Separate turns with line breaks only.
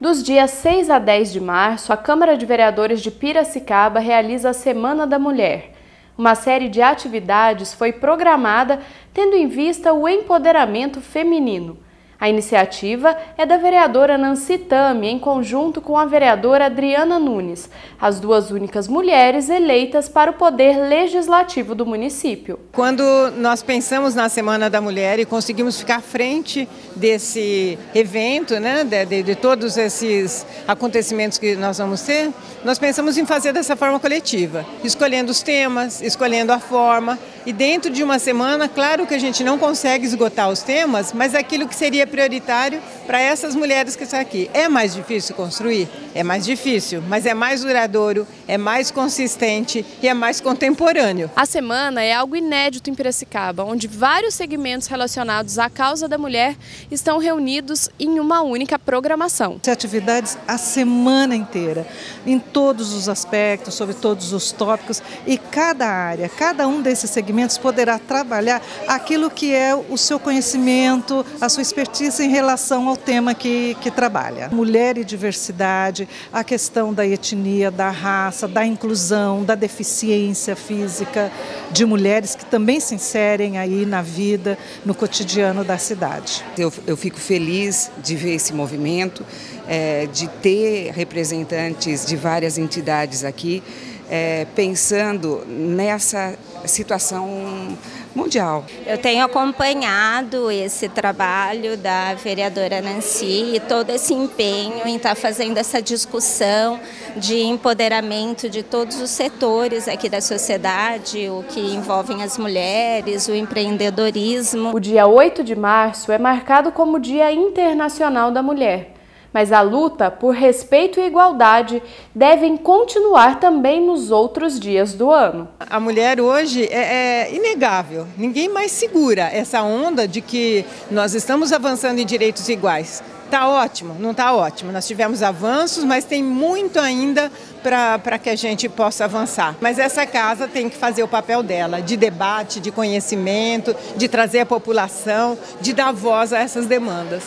Dos dias 6 a 10 de março, a Câmara de Vereadores de Piracicaba realiza a Semana da Mulher. Uma série de atividades foi programada tendo em vista o empoderamento feminino. A iniciativa é da vereadora Nancy Tami, em conjunto com a vereadora Adriana Nunes, as duas únicas mulheres eleitas para o poder legislativo do município.
Quando nós pensamos na Semana da Mulher e conseguimos ficar à frente desse evento, né, de, de, de todos esses acontecimentos que nós vamos ter, nós pensamos em fazer dessa forma coletiva, escolhendo os temas, escolhendo a forma e dentro de uma semana, claro que a gente não consegue esgotar os temas, mas aquilo que seria prioritário para essas mulheres que estão aqui. É mais difícil construir? É mais difícil, mas é mais duradouro, é mais consistente e é mais contemporâneo.
A semana é algo inédito em Piracicaba, onde vários segmentos relacionados à causa da mulher estão reunidos em uma única programação.
Atividades a semana inteira, em todos os aspectos, sobre todos os tópicos e cada área, cada um desses segmentos segmentos poderá trabalhar aquilo que é o seu conhecimento, a sua expertise em relação ao tema que, que trabalha. Mulher e diversidade, a questão da etnia, da raça, da inclusão, da deficiência física de mulheres que também se inserem aí na vida, no cotidiano da cidade.
Eu, eu fico feliz de ver esse movimento, é, de ter representantes de várias entidades aqui é, pensando nessa situação mundial.
Eu tenho acompanhado esse trabalho da vereadora Nancy e todo esse empenho em estar fazendo essa discussão de empoderamento de todos os setores aqui da sociedade, o que envolvem as mulheres, o empreendedorismo.
O dia 8 de março é marcado como Dia Internacional da Mulher mas a luta por respeito e igualdade devem continuar também nos outros dias do ano.
A mulher hoje é, é, inegável, ninguém mais segura essa onda de que nós estamos avançando em direitos iguais. Está ótimo, não está ótimo. Nós tivemos avanços, mas tem muito ainda para que a gente possa avançar. Mas essa casa tem que fazer o papel dela, de debate, de conhecimento, de trazer a população, de dar voz a essas demandas.